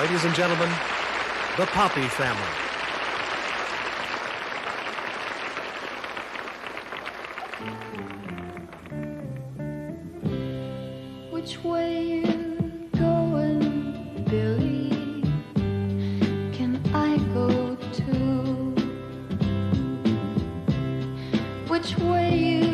Ladies and gentlemen, the Poppy family. Which way you going, Billy? Can I go too? Which way you?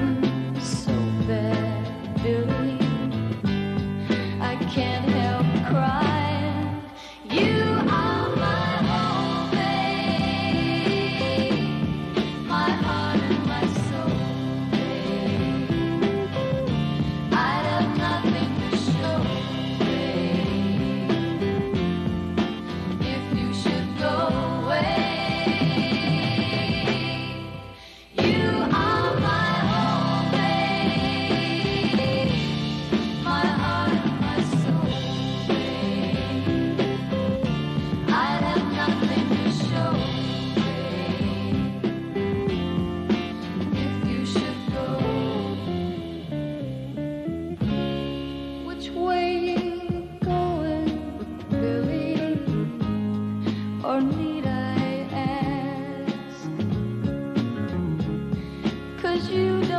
you